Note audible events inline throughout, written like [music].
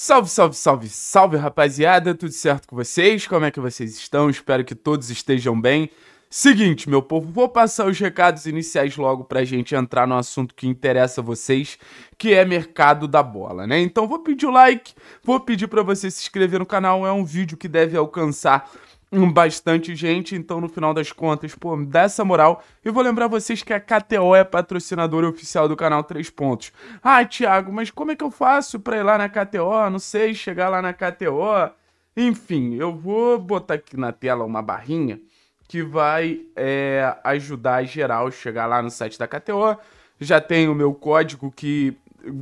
Salve, salve, salve, salve, rapaziada, tudo certo com vocês? Como é que vocês estão? Espero que todos estejam bem. Seguinte, meu povo, vou passar os recados iniciais logo pra gente entrar no assunto que interessa a vocês, que é mercado da bola, né? Então vou pedir o like, vou pedir para você se inscrever no canal, é um vídeo que deve alcançar [laughs] bastante gente, então no final das contas, pô, dá essa moral. E vou lembrar vocês que a KTO é patrocinadora oficial do canal 3 Pontos. Ah, Thiago, mas como é que eu faço pra ir lá na KTO? Não sei, chegar lá na KTO. Enfim, eu vou botar aqui na tela uma barrinha que vai é, ajudar geral chegar lá no site da KTO. Já tem o meu código que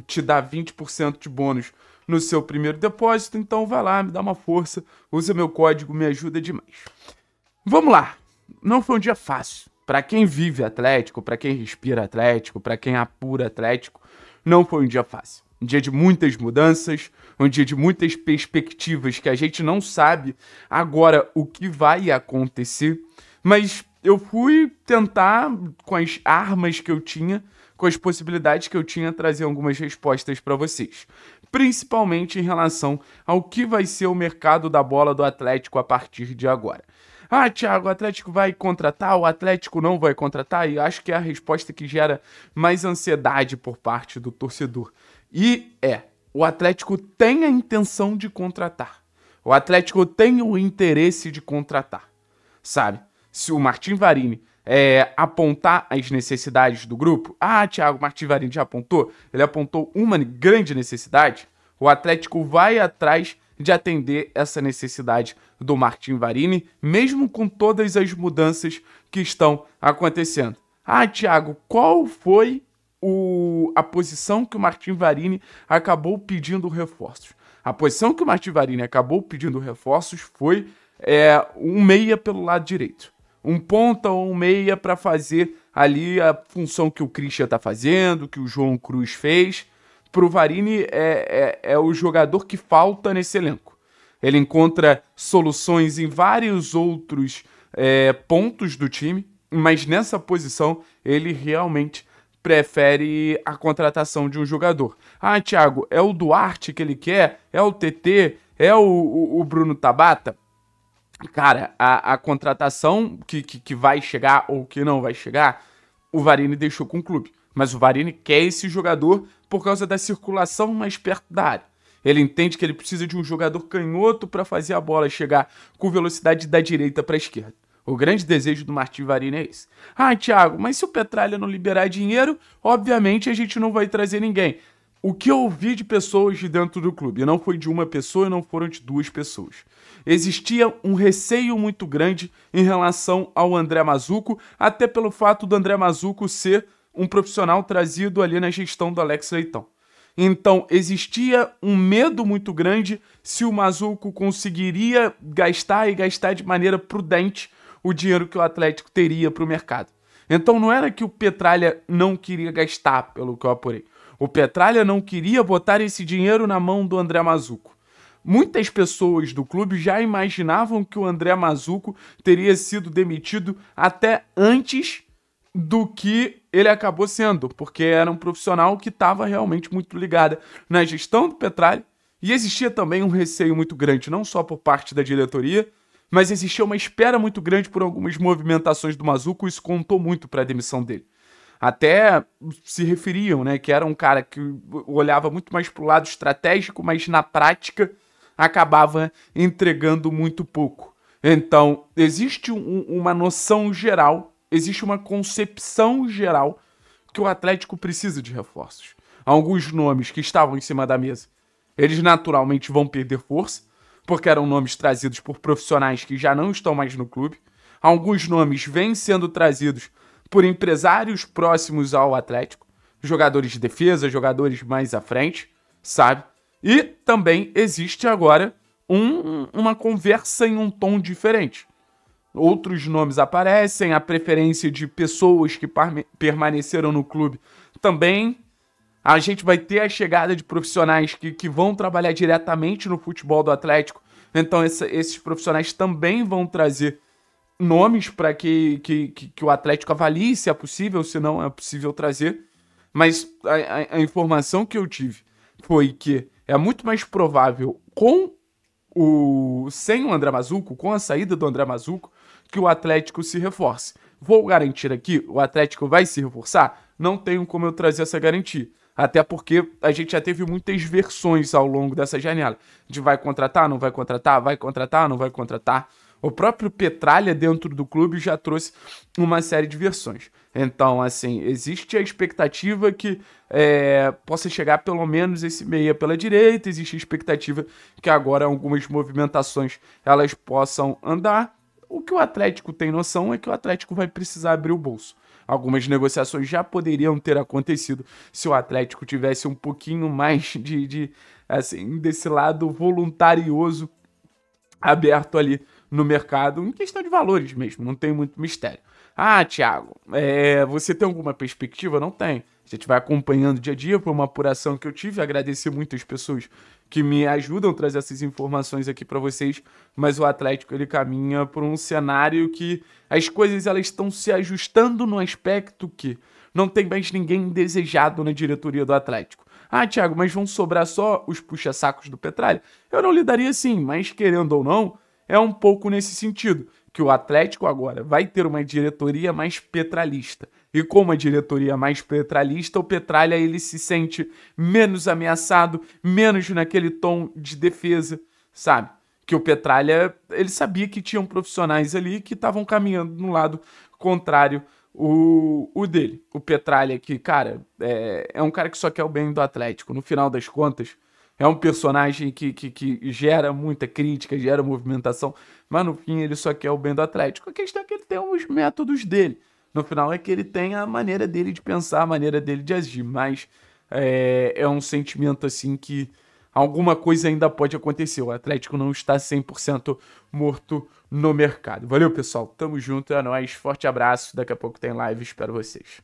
te dá 20% de bônus no seu primeiro depósito, então vai lá, me dá uma força, usa meu código, me ajuda demais. Vamos lá. Não foi um dia fácil. Para quem vive Atlético, para quem respira Atlético, para quem apura Atlético, não foi um dia fácil. Um dia de muitas mudanças, um dia de muitas perspectivas que a gente não sabe agora o que vai acontecer, mas eu fui tentar, com as armas que eu tinha, com as possibilidades que eu tinha, trazer algumas respostas para vocês principalmente em relação ao que vai ser o mercado da bola do Atlético a partir de agora. Ah, Thiago, o Atlético vai contratar, o Atlético não vai contratar, e acho que é a resposta que gera mais ansiedade por parte do torcedor. E é, o Atlético tem a intenção de contratar. O Atlético tem o interesse de contratar. Sabe? Se o Martin Varini é, apontar as necessidades do grupo. Ah, Thiago Martivarini já apontou? Ele apontou uma grande necessidade. O Atlético vai atrás de atender essa necessidade do Martin Varini, mesmo com todas as mudanças que estão acontecendo. Ah, Thiago, qual foi o, a posição que o Martin Varini acabou pedindo reforços? A posição que o Martin Varini acabou pedindo reforços foi é, um meia pelo lado direito um ponta ou um meia para fazer ali a função que o Christian está fazendo, que o João Cruz fez. Para o Varini é, é, é o jogador que falta nesse elenco. Ele encontra soluções em vários outros é, pontos do time, mas nessa posição ele realmente prefere a contratação de um jogador. Ah, Thiago, é o Duarte que ele quer? É o TT? É o, o, o Bruno Tabata? Cara, a, a contratação que, que, que, vai chegar ou que não vai chegar, o Varini deixou com o clube. Mas o Varini quer esse jogador por causa da circulação mais perto da área. Ele entende que ele precisa de um jogador canhoto para fazer a bola chegar com velocidade da direita para a esquerda. O grande desejo do Martin Varini é esse. Ah, Thiago, mas se o Petralha não liberar dinheiro, obviamente a gente não vai trazer ninguém. O que eu ouvi de pessoas de dentro do clube, não foi de uma pessoa e não foram de duas pessoas. Existia um receio muito grande em relação ao André Mazuco, até pelo fato do André Mazuco ser um profissional trazido ali na gestão do Alex Leitão. Então, existia um medo muito grande se o Mazuco conseguiria gastar e gastar de maneira prudente o dinheiro que o Atlético teria para o mercado. Então, não era que o Petralha não queria gastar, pelo que eu apurei. O Petralha não queria botar esse dinheiro na mão do André Mazuco. Muitas pessoas do clube já imaginavam que o André Mazuco teria sido demitido até antes do que ele acabou sendo, porque era um profissional que estava realmente muito ligado na gestão do Petralha e existia também um receio muito grande, não só por parte da diretoria, mas existia uma espera muito grande por algumas movimentações do Mazuco, isso contou muito para a demissão dele. Até se referiam, né, que era um cara que olhava muito mais para o lado estratégico, mas na prática acabava entregando muito pouco. Então, existe um, uma noção geral, existe uma concepção geral que o Atlético precisa de reforços. Alguns nomes que estavam em cima da mesa, eles naturalmente vão perder força, porque eram nomes trazidos por profissionais que já não estão mais no clube. Alguns nomes vêm sendo trazidos por empresários próximos ao Atlético, jogadores de defesa, jogadores mais à frente, sabe? E também existe agora um, uma conversa em um tom diferente. Outros nomes aparecem, a preferência de pessoas que permaneceram no clube também. A gente vai ter a chegada de profissionais que, que vão trabalhar diretamente no futebol do Atlético. Então, essa, esses profissionais também vão trazer nomes para que, que, que, o Atlético avalie se é possível, se não é possível trazer. Mas a, a, a informação que eu tive foi que é muito mais provável com o sem o André Mazuco, com a saída do André Mazuco, que o Atlético se reforce. Vou garantir aqui, o Atlético vai se reforçar? Não tenho como eu trazer essa garantia. Até porque a gente já teve muitas versões ao longo dessa janela. De vai contratar, não vai contratar, vai contratar, não vai contratar. O próprio Petralha dentro do clube já trouxe uma série de versões. Então, assim, existe a expectativa que é, possa chegar pelo menos esse meia pela direita, existe a expectativa que agora algumas movimentações elas possam andar. O que o Atlético tem noção é que o Atlético vai precisar abrir o bolso. Algumas negociações já poderiam ter acontecido se o Atlético tivesse um pouquinho mais de, de assim, desse lado voluntarioso aberto ali no mercado, em questão de valores mesmo, não tem muito mistério. Ah, Thiago, é, você tem alguma perspectiva? Não tem. A gente vai acompanhando dia a dia por uma apuração que eu tive. Agradecer muito as pessoas que me ajudam a trazer essas informações aqui para vocês. Mas o Atlético ele caminha por um cenário que as coisas elas estão se ajustando no aspecto que não tem mais ninguém desejado na diretoria do Atlético. Ah, Thiago, mas vão sobrar só os puxa-sacos do Petralha? Eu não lidaria assim, mas querendo ou não, é um pouco nesse sentido, que o Atlético agora vai ter uma diretoria mais petralista. E como a diretoria mais petralista, o Petralha ele se sente menos ameaçado, menos naquele tom de defesa, sabe? Que o Petralha, ele sabia que tinham profissionais ali que estavam caminhando no lado contrário o, o dele. O Petralha, que, cara, é, é um cara que só quer o bem do Atlético. No final das contas, é um personagem que, que, que, gera muita crítica, gera movimentação, mas no fim ele só quer o bem do Atlético. A questão é que ele tem os métodos dele. No final é que ele tem a maneira dele de pensar, a maneira dele de agir, mas é, é um sentimento assim que alguma coisa ainda pode acontecer. O Atlético não está 100% morto no mercado. Valeu, pessoal. Tamo junto, é nóis. Forte abraço. Daqui a pouco tem live. Espero vocês.